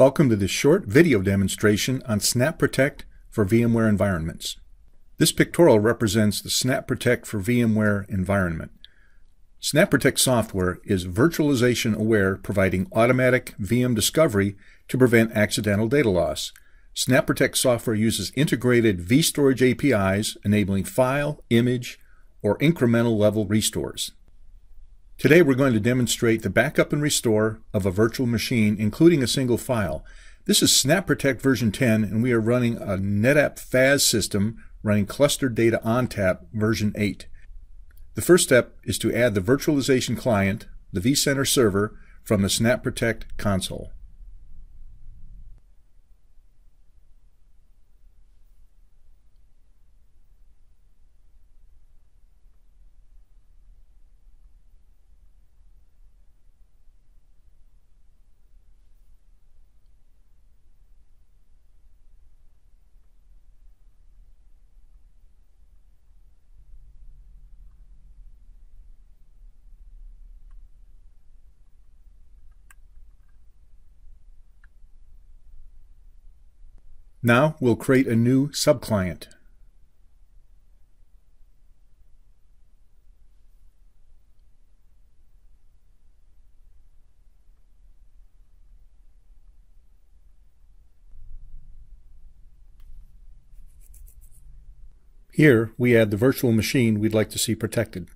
Welcome to this short video demonstration on SnapProtect for VMware environments. This pictorial represents the SnapProtect for VMware environment. SnapProtect software is virtualization aware, providing automatic VM discovery to prevent accidental data loss. SnapProtect software uses integrated vStorage APIs, enabling file, image, or incremental level restores. Today we're going to demonstrate the backup and restore of a virtual machine, including a single file. This is SnapProtect version 10, and we are running a NetApp FAS system running clustered data ONTAP version 8. The first step is to add the virtualization client, the vCenter server, from the SnapProtect console. Now we'll create a new subclient. Here, we add the virtual machine we'd like to see protected.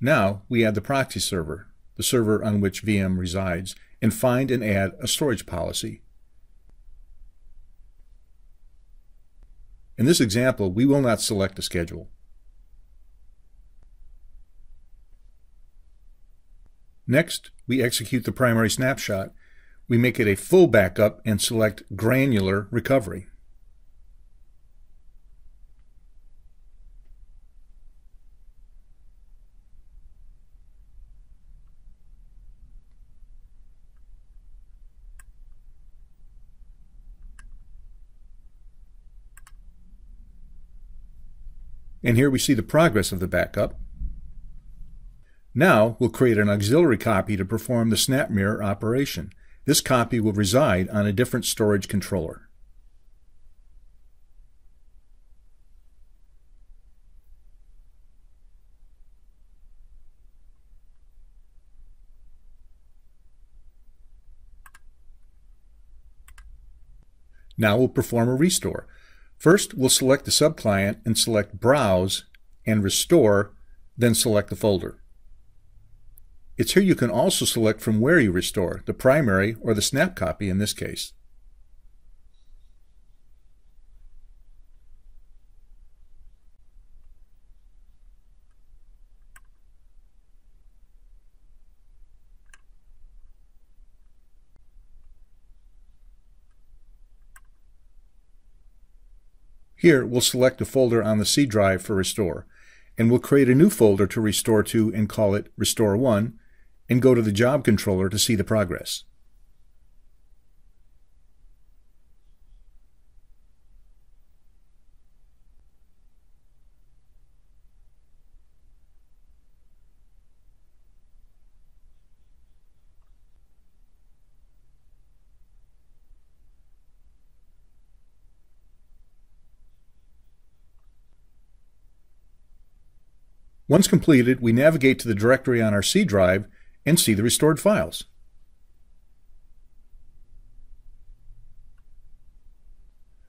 Now we add the proxy server, the server on which VM resides, and find and add a storage policy. In this example, we will not select a schedule. Next, we execute the primary snapshot. We make it a full backup and select granular recovery. And here we see the progress of the backup. Now we'll create an auxiliary copy to perform the SnapMirror operation. This copy will reside on a different storage controller. Now we'll perform a restore. First, we'll select the subclient and select Browse and Restore, then select the folder. It's here you can also select from where you restore, the primary or the snap copy in this case. Here, we'll select a folder on the C drive for restore, and we'll create a new folder to restore to and call it Restore 1, and go to the job controller to see the progress. Once completed, we navigate to the directory on our C drive and see the restored files.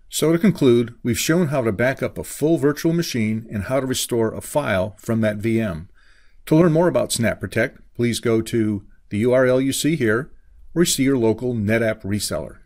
So to conclude, we've shown how to back up a full virtual machine and how to restore a file from that VM. To learn more about SnapProtect, please go to the URL you see here or see your local NetApp reseller.